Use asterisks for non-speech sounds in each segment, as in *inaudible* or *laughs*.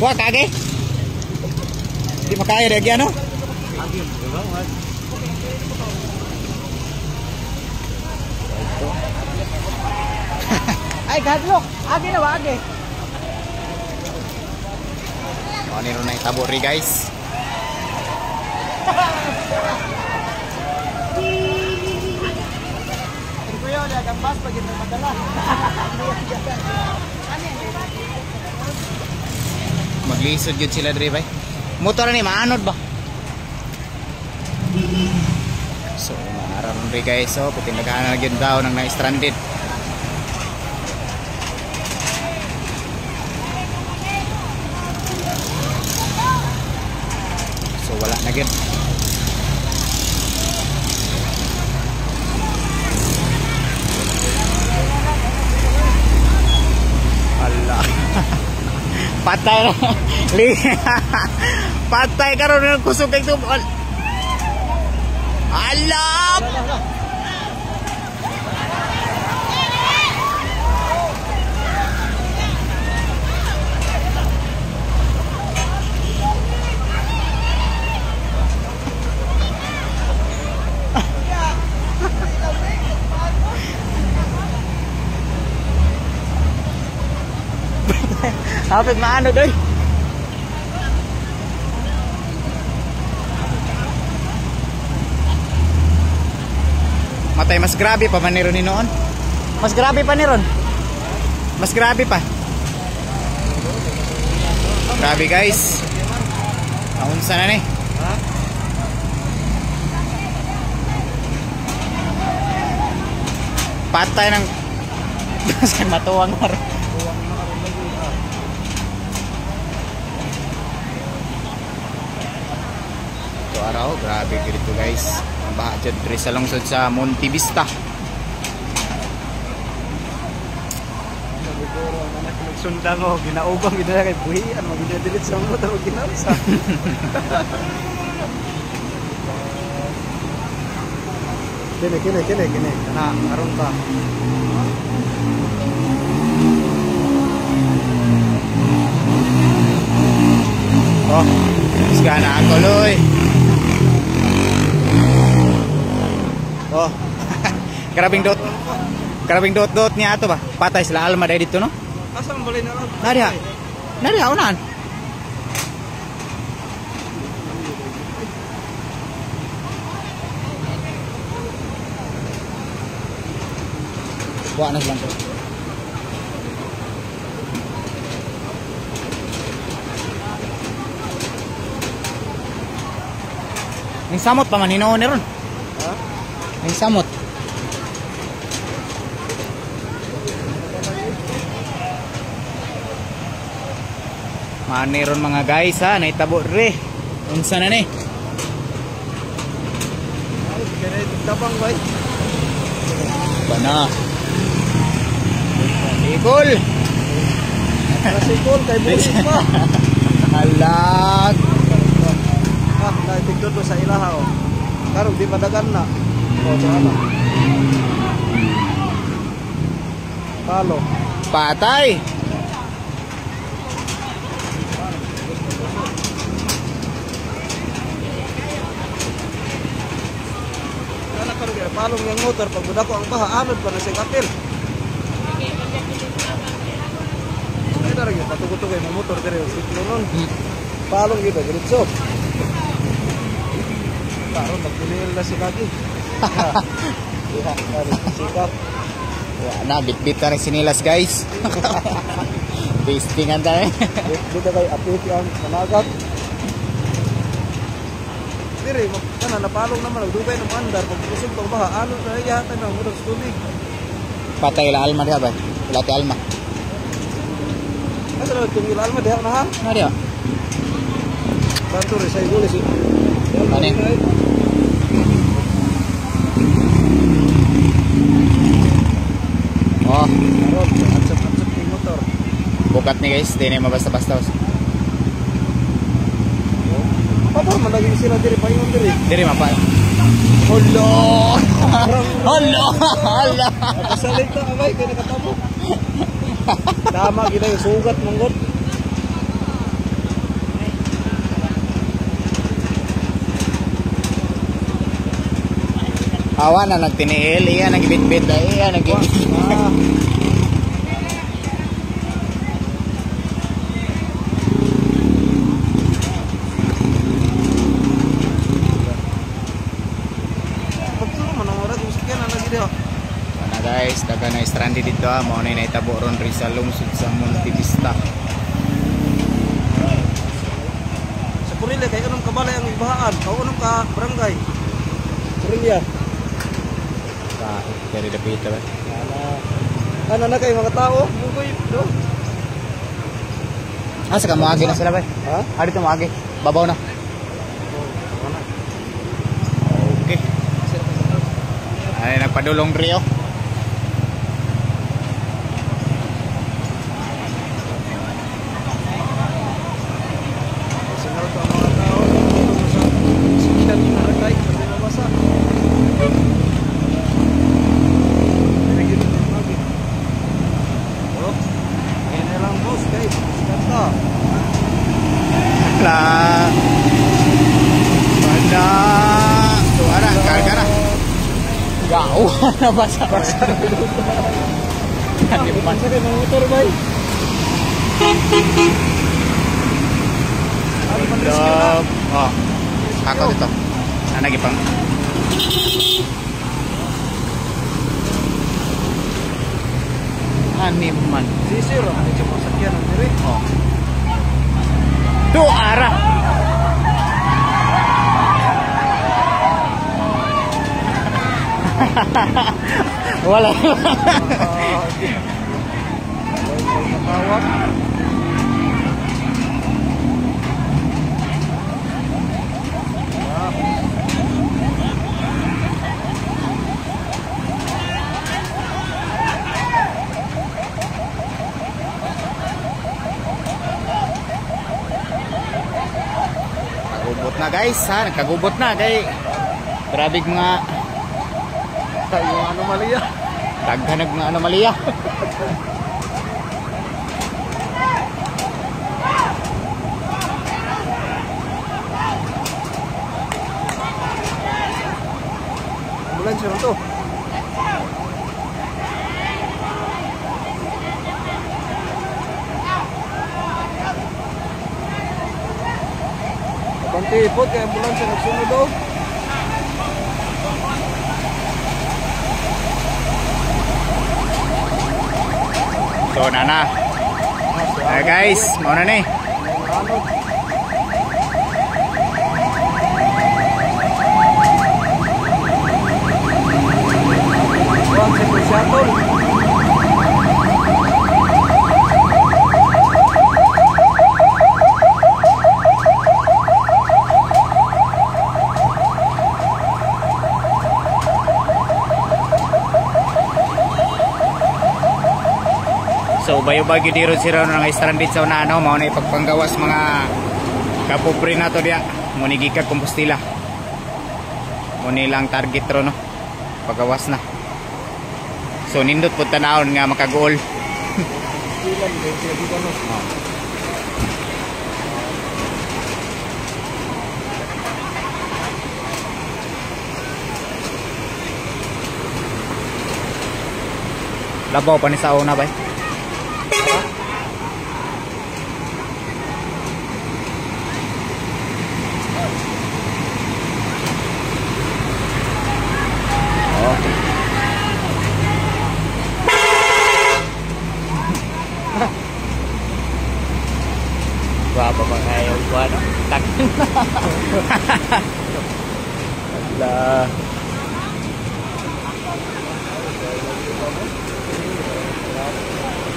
Wa kage. Di makaya lagi ano? Agi, di ba? Wag. Ay, gadlok. Agi na wa agi. Oh, niro na itabo ri guys. Ko yun, gambas pag ito madala. Maglisod yun sila dre bay. Motor ni maanod ba? So, maaram ri guys. So, puting naghahanap yun daw ng na-stranded. So, wala na yun. Patay *laughs* na. *laughs* Patay ka ron ng kusog kay tubol. Alap! Hapit maano doy. Matay mas grabe pa man ni noon. Mas grabe pa ni Ron. Mas grabe pa. Grabe guys. Naunsa na ni. Patay ng *laughs* matuwang na rin. Araw, grabe dito guys. Ang baha dyan diri sa lungsod sa Monte Vista. Nagsunda mo, ginaubang gina kay buhian, magdadilit sa mo tawag ginausa. Kini kini kini kini kana aron ba? Oh, isga na ako Oh, *laughs* grabing dot. Grabing dot dot niya ato ba? Patay sila alma dahil dito no? Asa man balay na lang? Nari ha? Nari ha, unahan. Buwa na silang to. Yung samot pa man, hinoon ni ron. Yung samot. Maniron mga guys ha, naitabo re. Unsa na ni? Tabang bay. Bana. Kasi kol kay buhit pa. *laughs* Halag. Ah, naitigdod mo sa ilaha oh. Karong di madagan na. Oh, sa ano? Palo. Patay. Kana karon kay palong yang motor pag budako ang baha anod pa na sa kapil. Ay dara gyud patugod-tugod ng motor dire siklo nun. Palong gyud diretso. Karon nagpinil na si Kagi. Iya, kari sikap. Wala na, bit-bit ka rin sinilas guys. *laughs* Tastingan tayo. Dito kay apit ang managat. Dire, kana napalong naman nagdugay ng andar pag kusog pag baha ano na yata na murag sa tubig. Patay ila alma diha ba? Ila ti alma. Kasi na tungil alma diha na ha. Na diha. Bantu rin sa igulis. Ano atsap-atsap motor. bukat ni guys, di na mabasta-basta. Pato man lagi sila diri paingon diri. Diri mapa. Hello! Hello! Hello! Kasalit ta abay kay nakatamo. Tama gid yung sugat mong god. Awa na nagtiniil, iya nagibit-bit, iya nag Ah. Ano guys, daga na stranded dito ha. Mao na naitabo ron rin sa lungsod sa Multivista. Sa Purile, kay anong kabalay ang ibahaan? Kau anong ka barangay? Purile. Sa dari dapita ba? Ano na kayo mga tao? Bugoy, do. Ah, sa kamuagi na sila ba? Ha? Ah, dito muagi. Babaw na. Okay. Ay, nagpadulong Rio. Singal ka mga tao. Dito sa sikitan ng barangay. Sabi mo basa. Pinagin mo ng magi. Oh, ngayon na lang boss, guys. Sikat ka. La. Pada. Suara, karga na. Gao na basa. Hindi pa. Sa kayo, mga motor ba? Ano man risk yun na? Love. Oh. Ako dito. Nanagi pang. Anim man. Sisir, ang medyo masakyan ang diri. Oh. Tu arah. Wala. Ah, okay. May matawag. Ah, Kagubot na guys ha. Nagkagubot na kay Grabe mga yung anomalya. taghanag mga anomalya. Ambulansya na to. Abante ipot kay ambulansya nagsunod daw. So nana. Eh guys, mau na ni. Ano? Juan bayo-bayo diro sira na nga stranded sa una ano, mao na ipagpanggawas mga kapobre na to diya. Muni gika kompostila. Muni lang target ro no. Pagawas na. So nindot pud tanawon nga no. Labaw pa ni sa una ba? Okay. Guwapo ba kayo? Guwano? Tak. Ala.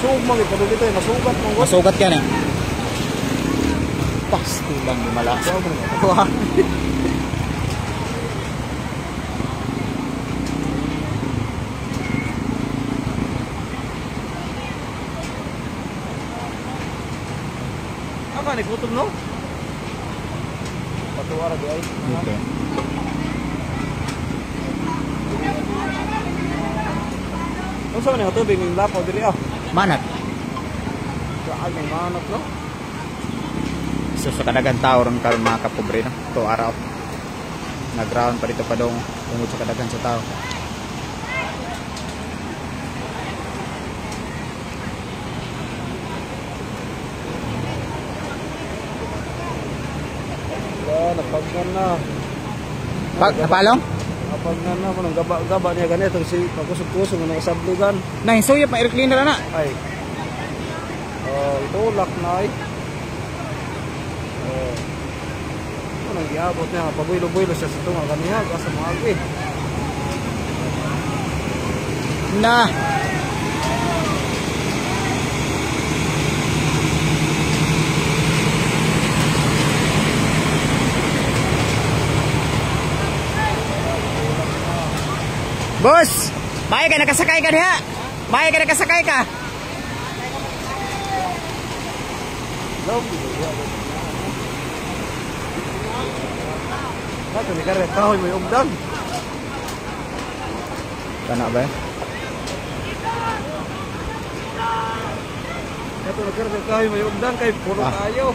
Sug paduli tayo masugat mo. Masugat yan eh. Pasto lang yung malasa. Wah. Apa nih kutum no? Patuara di ay. Okay. Unsa man ang tubig ng lapaw diri ah? Manat. May manok no? So sa kadagan tao ron karon mga kapobre no. To araw. Nag-round pa dito pa dong tungod sa kadaghan sa tao napagnan na. pag napalong Napagnan na mo ng gaba-gaba niya ganito si pagkusog-kusog ng sabligan. na suyop ma air cleaner na Ay. Oh, itulak na ay. Oh. Ano nang giabot niya, pabuilo-builo siya sa tunga kaniya, kasi mga agi. na Boss, bahay ka nakasakay ka diha. Bahay ka nakasakay ka. Kato ni karet kahoy may ugdan. Kana ba? Kato ni karet kahoy may ugdan kay puro Ah. kayo.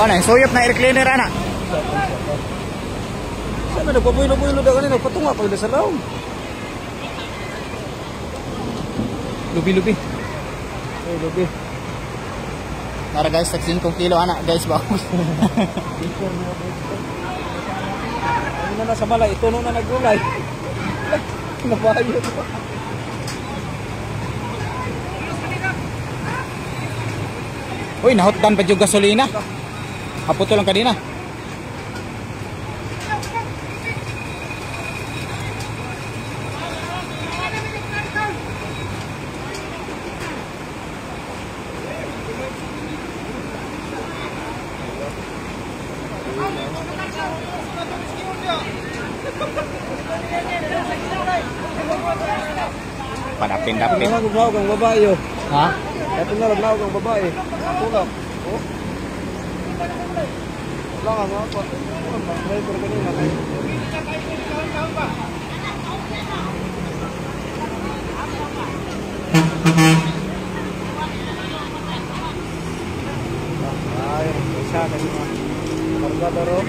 Wala, suyop na air cleaner ana. Saan na nagpabuilo-builo daw kanina, patunga pa sa laom. Lubi-lubi. Ay, lubi. Tara guys, tag 5 kilo ana guys ba? *laughs* Ano na nasa malay, ito na naggulay. *laughs* Nabayo. Uy, nahotdan pa yung gasolina. Haputo lang kanina. Padapin-dapin. Ito na nagnaog ang babae. oh. Ha? Ito na nagnaog ang babae. Tulak. Oh. Wala nga nga pa. Ano ba? Driver kanina. Ay, isa kasi mga kargador oh.